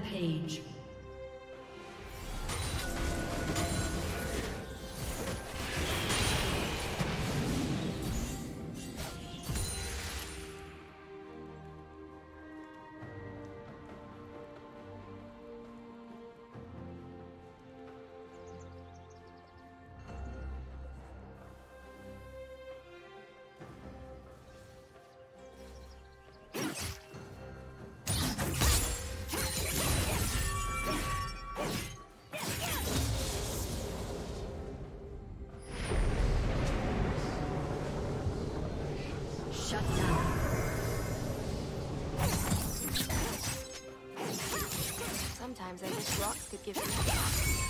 Rampage. Sometimes I wish rocks could give me